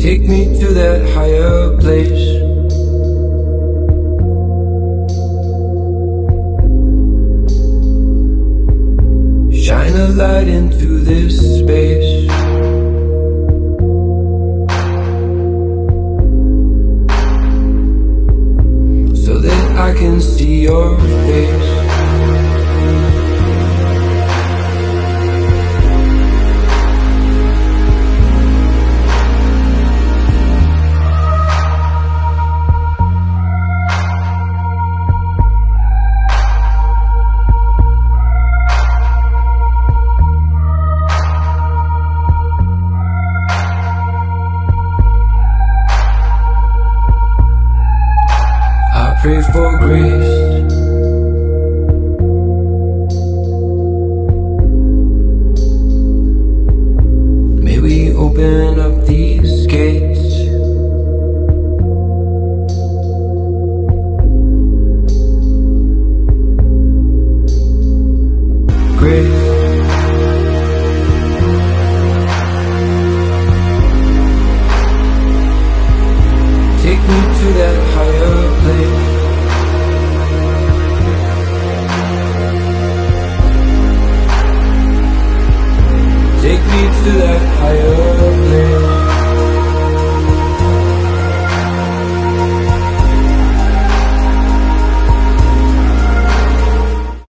Take me to that higher place. Shine a light into this space. So that I can see your face. Pray for grace. May we open up these gates. Grace. Take me to that me to that higher place.